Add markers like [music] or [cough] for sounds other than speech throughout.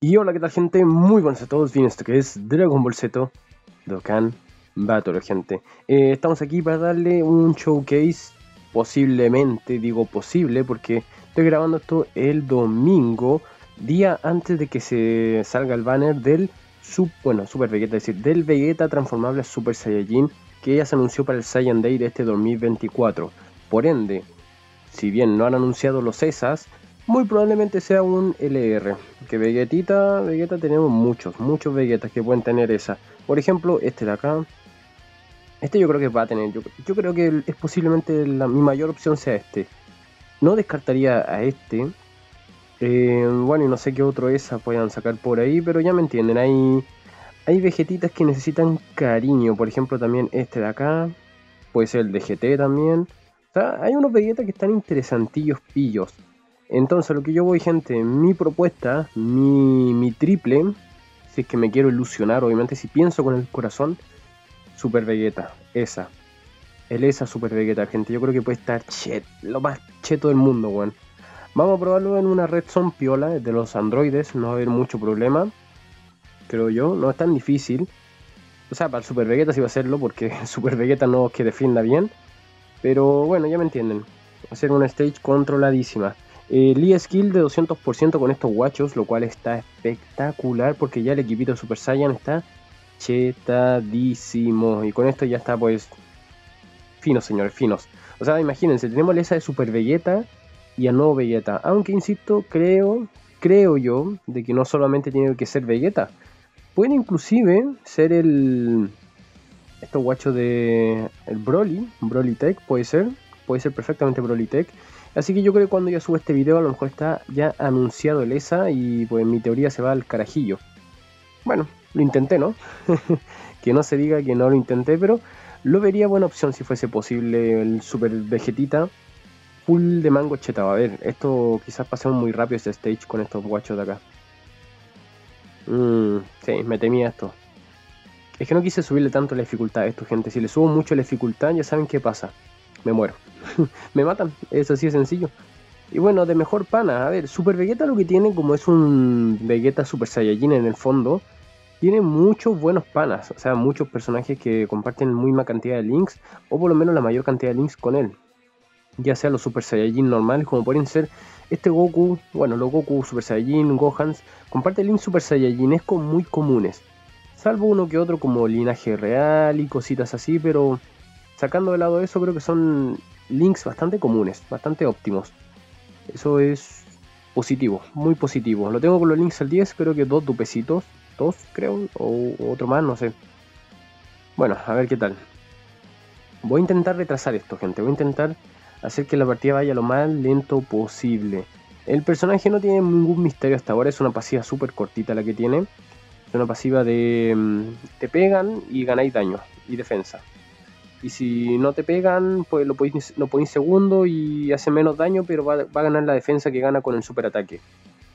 Y hola, ¿qué tal gente? Muy buenas a todos, bien, esto que es Dragon Ball Z Dokkan Battle, gente. Eh, estamos aquí para darle un showcase, posiblemente, digo posible, porque estoy grabando esto el domingo, día antes de que se salga el banner del, sub, bueno, Super Vegeta, es decir, del Vegeta transformable a Super Saiyajin, que ya se anunció para el Saiyan Day de este 2024. Por ende, si bien no han anunciado los ESAs, muy probablemente sea un LR. Que Vegetita, Vegeta tenemos muchos, muchos Vegetas que pueden tener esa. Por ejemplo, este de acá. Este yo creo que va a tener. Yo, creo que es posiblemente la, mi mayor opción sea este. No descartaría a este. Eh, bueno, y no sé qué otro esa puedan sacar por ahí, pero ya me entienden. Hay, hay Vegetitas que necesitan cariño. Por ejemplo, también este de acá. Puede ser el de GT también. O sea, hay unos Vegetas que están interesantillos pillos. Entonces, lo que yo voy, gente, mi propuesta, mi, triple, si es que me quiero ilusionar, obviamente, si pienso con el corazón, Super Vegeta, esa. El esa Super Vegeta, gente. Yo creo que puede estar chet, lo más cheto del mundo, weón. Vamos a probarlo en una red son piola de los androides, no va a haber mucho problema. Creo yo, no es tan difícil. O sea, para el Super Vegeta sí va a hacerlo porque [laughs] Super Vegeta no es que defienda bien. Pero bueno, ya me entienden. Va a ser una stage controladísima. Eh, Lee Skill de 200% con estos guachos, lo cual está espectacular porque ya el equipito Super Saiyan está chetadísimo. Y con esto ya está pues finos, señores, finos. O sea, imagínense, tenemos esa de Super Vegeta y a nuevo Vegeta. Aunque insisto, creo, creo yo, de que no solamente tiene que ser Vegeta. Puede inclusive ser el... Estos guachos de... El Broly, Broly Tech puede ser. Puede ser perfectamente Broly Tech. Así que yo creo que cuando ya suba este video a lo mejor está ya anunciado el ESA y pues mi teoría se va al carajillo. Bueno, lo intenté, ¿no? [laughs] que no se diga que no lo intenté, pero lo vería buena opción si fuese posible el Super Vegetita full de mango chetado. A ver, esto quizás pasemos muy rápido este stage con estos guachos de acá. Mmm, sí, me temía esto. Es que no quise subirle tanto la dificultad a esto, gente. Si le subo mucho la dificultad, ya saben qué pasa. Me muero. [laughs] me matan, es así de sencillo. Y bueno, de mejor pana, a ver, Super Vegeta lo que tiene, como es un Vegeta Super Saiyajin en el fondo, tiene muchos buenos panas, o sea, muchos personajes que comparten muy misma cantidad de links, o por lo menos la mayor cantidad de links con él. Ya sea los Super Saiyajin normales, como pueden ser este Goku, bueno, los Goku Super Saiyajin, Gohans, comparten links Super Saiyajinescos muy comunes. Salvo uno que otro como linaje real y cositas así, pero sacando de lado eso, creo que son links bastante comunes, bastante óptimos. Eso es positivo, muy positivo. Lo tengo con los links al 10, creo que dos dupecitos, dos creo, o otro más, no sé. Bueno, a ver qué tal. Voy a intentar retrasar esto, gente. Voy a intentar hacer que la partida vaya lo más lento posible. El personaje no tiene ningún misterio hasta ahora, es una pasiva súper cortita la que tiene. Es una pasiva de... Mm, te pegan y ganáis daño y defensa. Y si no te pegan, pues lo podéis, lo podéis segundo y hace menos daño, pero va, a ganar la defensa que gana con el super ataque.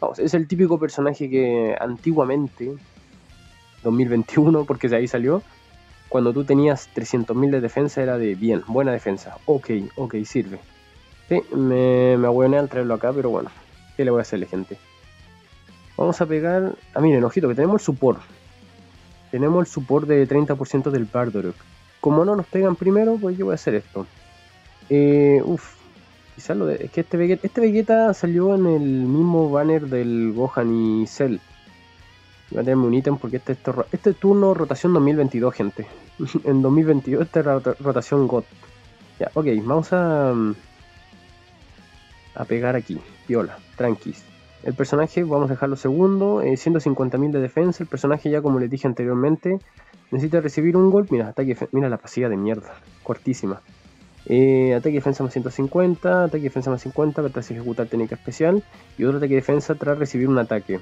Vamos, es el típico personaje que antiguamente, 2021, [laughs] porque de ahí salió, cuando tú tenías 300.000 de defensa era de bien, buena defensa. Ok, ok, sirve. Sí, me, me al traerlo acá, pero bueno, ¿qué le voy a hacerle, gente? Vamos a pegar... Ah, miren, ojito, que tenemos el support. Tenemos el support de 30% del Bardorok como no nos pegan primero, pues yo voy a hacer esto. Eh, uf, quizás lo de. Es que este Vegeta, este Vegeta salió en el mismo banner del Gohan y Cell. Voy a tenerme un ítem porque este, este, este turno rotación 2022, gente. [laughs] en 2022 esta es rotación God. Ya, ok, vamos a. Mm, a pegar aquí. Viola, tranquis. El personaje, vamos a dejarlo segundo. Eh, 150.000 de defensa. El personaje, ya como les dije anteriormente, Necesita recibir un golpe. Mira, ataque Mira la pasiva de mierda. Cortísima. Eh, ataque defensa más 150. Ataque defensa más 50. Tras ejecutar técnica especial. Y otro ataque defensa tras recibir un ataque.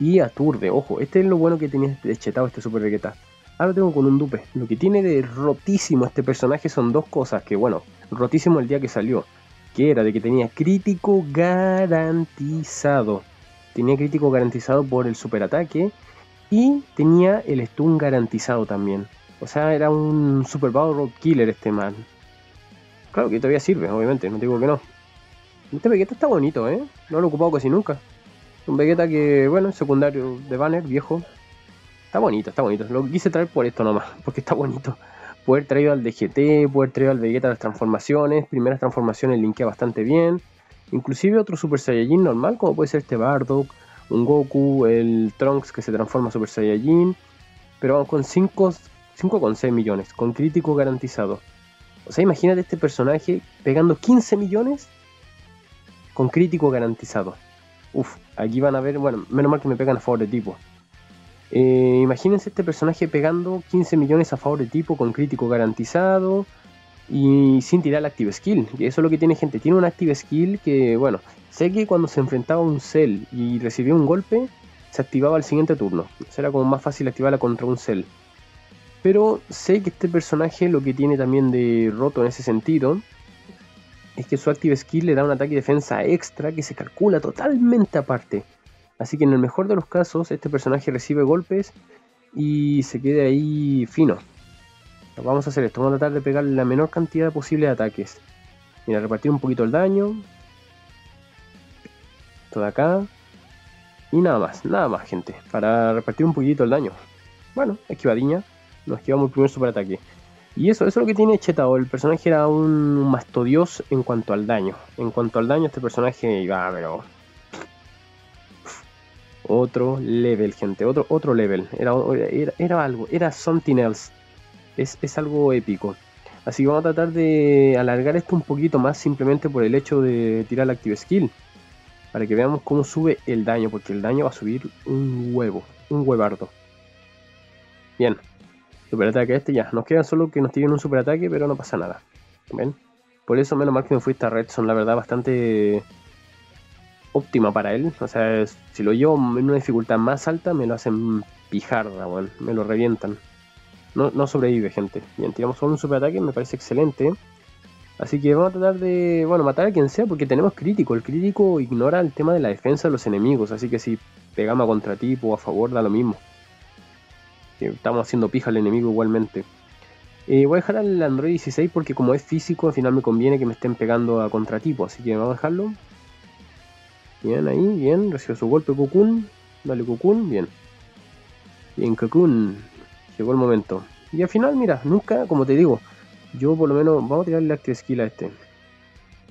Y aturde. Ojo, este es lo bueno que tenía chetado este Super Vegeta. Ahora tengo con un dupe. Lo que tiene de rotísimo este personaje son dos cosas. Que bueno, rotísimo el día que salió. Que era de que tenía crítico garantizado. Tenía crítico garantizado por el super ataque y tenía el stun garantizado también. O sea, era un super power killer este man. Claro que todavía sirve, obviamente, no digo que no. Este Vegeta está bonito, ¿eh? No lo he ocupado casi nunca. Un Vegeta que, bueno, secundario de banner, viejo. Está bonito, está bonito. Lo quise traer por esto nomás, [laughs] porque está bonito. Poder traer al DGT, poder traer al Vegeta las transformaciones. Primeras transformaciones linkea bastante bien. Inclusive otro Super Saiyajin normal, como puede ser este Bardock, un Goku, el Trunks que se transforma Super Saiyajin. Pero vamos con 5,6 millones, con crítico garantizado. O sea, imagínate este personaje pegando 15 millones con crítico garantizado. Uf, aquí van a ver, bueno, menos mal que me pegan a favor de tipo. Eh, imagínense este personaje pegando 15 millones a favor de tipo con crítico garantizado y sin tirar la active skill. Que eso es lo que tiene gente. Tiene una active skill que, bueno, sé que cuando se enfrentaba a un cell y recibía un golpe, se activaba el siguiente turno. Será como más fácil activarla contra un cell. Pero sé que este personaje lo que tiene también de roto en ese sentido es que su active skill le da un ataque de defensa extra que se calcula totalmente aparte. Así que en el mejor de los casos, este personaje recibe golpes y se quede ahí fino. Vamos a hacer esto, vamos a tratar de pegarle la menor cantidad posible de ataques. Mira, repartir un poquito el daño. Esto de acá. Y nada más, nada más, gente. Para repartir un poquito el daño. Bueno, esquivadiña. Nos esquivamos el primer superataque. Y eso, eso es lo que tiene Chetao. El personaje era un mastodios en cuanto al daño. En cuanto al daño, este personaje iba, pero. Otro level, gente. Otro, otro level. Era, era, algo. Era something else. Es, es algo épico. Así que vamos a tratar de alargar esto un poquito más simplemente por el hecho de tirar la Active Skill. Para que veamos cómo sube el daño. Porque el daño va a subir un huevo. Un huevardo. Bien. Superataque este ya. Nos queda solo que nos tiren un superataque, pero no pasa nada. ¿Ven? Por eso menos mal que me fuiste a Redson, la verdad, bastante óptima para él. O sea, si lo llevo en una dificultad más alta, me lo hacen pijarda, weón. Me lo revientan. No, no sobrevive, gente. Bien, tiramos solo un superataque, me parece excelente. Así que vamos a tratar de, bueno, matar a quien sea porque tenemos crítico. El crítico ignora el tema de la defensa de los enemigos. Así que si pegamos a contratipo o a favor, da lo mismo estamos haciendo pija al enemigo igualmente. Eh, voy a dejar al Android 16 porque como es físico, al final me conviene que me estén pegando a contratipo, así que vamos a dejarlo. Bien, ahí, bien, recibe su golpe Cocoon. Dale Cocoon, bien. Bien, Cocoon. Llegó el momento. Y al final, mira, nunca, como te digo, yo por lo menos, vamos a tirarle la Active Skill a este.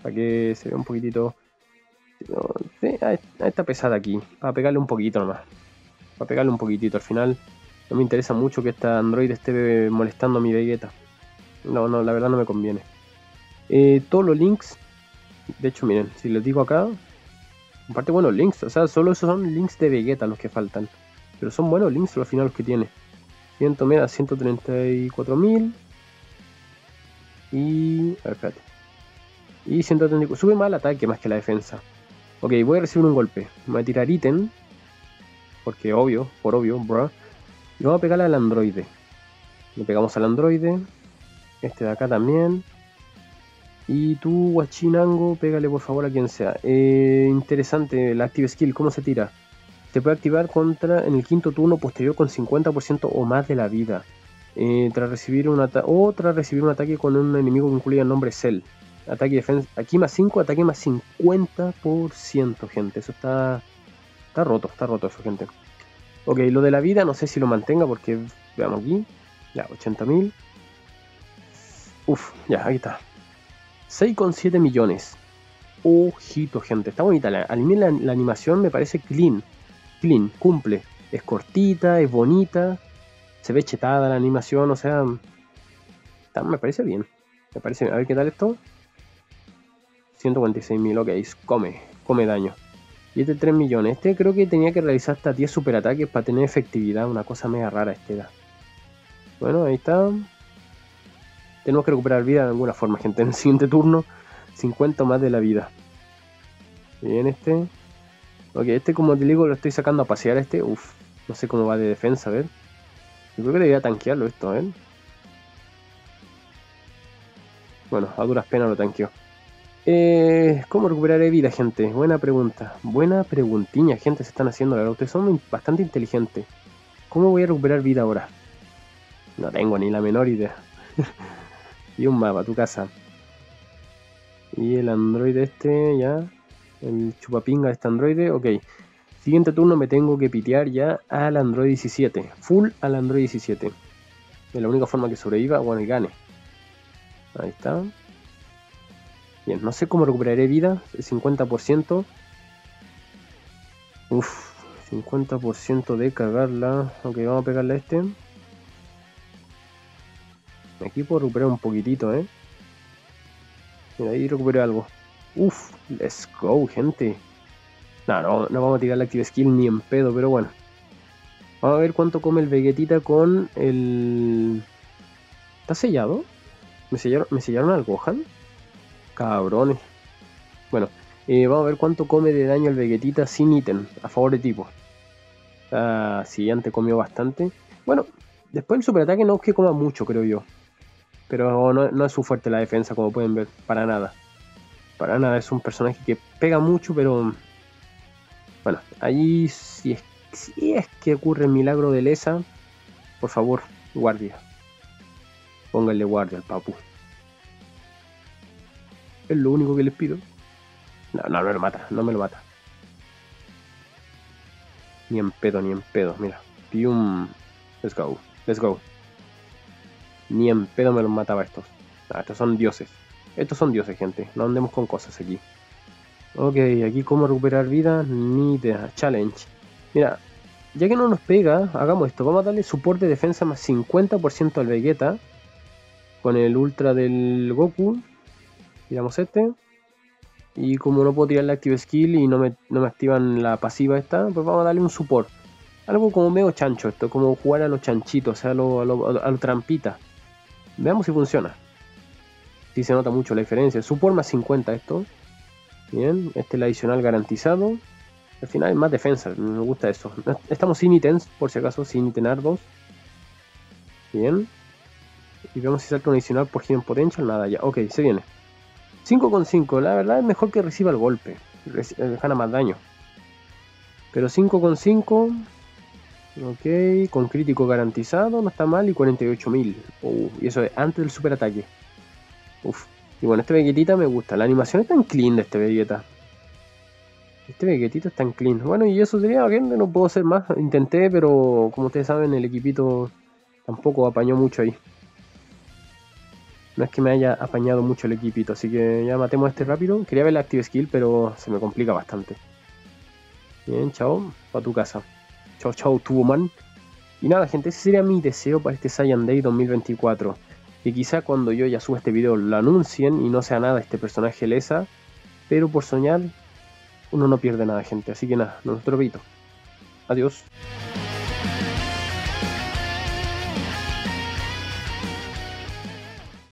Para que se vea un poquitito... a esta pesada aquí. Para pegarle un poquito nomás. Para pegarle un poquitito al final. No me interesa mucho que esta Android esté molestando a mi Vegeta. No, no, la verdad no me conviene. Eh, todos los links, de hecho, miren, si les digo acá, aparte buenos links, o sea, solo esos son links de Vegeta los que faltan. Pero son buenos links los finales que tiene. 100, mira, 134.000. Y. A ver, espérate. Y 134. Sube más el ataque más que la defensa. Ok, voy a recibir un golpe. Me voy a tirar ítem. Porque obvio, por obvio, bro. Y vamos a pegarle al androide. Le pegamos al androide. Este de acá también. Y tú, Guachinango, pégale por favor a quien sea. Eh, interesante, la Active Skill, ¿cómo se tira? Se puede activar contra en el quinto turno posterior con 50% o más de la vida. Eh, tras recibir un o tras recibir un ataque con un enemigo incluya el nombre Cell. Ataque defensa. Aquí más 5, ataque más 50%, gente. Eso está. Está roto, está roto eso, gente. Ok, lo de la vida no sé si lo mantenga porque veamos aquí. Ya, 80.000. Uf, ya, ahí está. 6,7 millones. Ojito, gente. Está bonita. La, la, la, animación me parece clean. Clean, cumple. Es cortita, es bonita. Se ve chetada la animación, o sea. me parece bien. Me parece bien. A ver qué tal esto. 146.000, ok. Come, come daño. Y este 3 millones. Este creo que tenía que realizar hasta 10 superataques para tener efectividad. Una cosa media rara este da. Bueno, ahí está. Tenemos que recuperar vida de alguna forma, gente. En el siguiente turno, 50 más de la vida. Bien, este. Ok, este como te digo lo estoy sacando a pasear este. Uf, no sé cómo va de defensa, a ver. Yo creo que debería tanquearlo esto, a. Bueno, a duras penas lo tanqueó. Eh, ¿Cómo recuperaré vida, gente? Buena pregunta. Buena preguntiña, gente, se están haciendo. La ustedes son bastante inteligentes. ¿Cómo voy a recuperar vida ahora? No tengo ni la menor idea. [laughs] y un mapa, tu casa. Y el androide este, ya. El chupapinga este androide, ok. Siguiente turno me tengo que pitear ya al Android 17. Full al Android 17. Es la única forma que sobreviva, bueno, gane. Ahí está. Bien, no sé cómo recuperaré vida. El 50%. Uf, 50% de cagarla. Ok, vamos a pegarle a este. Aquí puedo recuperar un poquitito, ¿eh? Mira, ahí recuperé algo. Uf, let's go, gente. No, no, no vamos a tirar la Active Skill ni en pedo, pero bueno. Vamos a ver cuánto come el Vegetita con el... ¿Está sellado? ¿Me sellaron, ¿me sellaron al Gohan? Cabrones. Bueno, eh, vamos a ver cuánto come de daño el Vegetita sin ítem, a favor de tipo. Ah, sí, antes comió bastante. Bueno, después el superataque no es que coma mucho, creo yo. Pero no, no, es su fuerte la defensa, como pueden ver, para nada. Para nada, es un personaje que pega mucho, pero bueno, ahí si es, que ocurre el milagro de Lesa, por favor, guardia. Pónganle guardia al papu. Es lo único que les pido. No, no, no me lo mata, no me lo mata. Ni en pedo, ni en pedo, mira. Pium. Let's go, let's go. Ni en pedo me los mataba estos. estos son dioses. Estos son dioses, gente. No andemos con cosas aquí. Ok, aquí cómo recuperar vida, ni de challenge. Mira, ya que no nos pega, hagamos esto. Vamos a darle soporte de defensa más 50% al Vegeta. Con el ultra del Goku. Tiramos este. Y como no puedo tirar la active skill y no me, activan la pasiva esta, pues vamos a darle un support. Algo como medio chancho esto, como jugar a los chanchitos, o sea, a lo, a lo, a lo trampita. Veamos si funciona. Si se nota mucho la diferencia. Support más 50 esto. Bien, este es el adicional garantizado. Al final más defensa, me gusta eso. Estamos sin ítems, por si acaso, sin tener dos. Bien. Y vemos si salta un adicional por Hidden Potential. Nada, ya. Ok, se viene. 5,5. La verdad es mejor que reciba el golpe. Gana más daño. Pero 5,5. Ok, con crítico garantizado, no está mal. Y 48.000. Uh, y eso es antes del super ataque. Uf, y bueno, este Vegetita me gusta. La animación es tan clean de este Vegeta. Este Vegetito es tan clean. Bueno, y eso sería, gente, no puedo hacer más. Intenté, pero como ustedes saben, el equipito tampoco apañó mucho ahí. No es que me haya apañado mucho el equipito, así que ya matemos a este rápido. Quería ver la Active Skill, pero se me complica bastante. Bien, chao, para tu casa. Chao, chao, man. Y nada, gente, ese sería mi deseo para este Saiyan Day 2024 que quizá cuando yo ya suba este video lo anuncien y no sea nada este personaje lesa, pero por soñar uno no pierde nada gente, así que nada, nuestro pito. Adiós.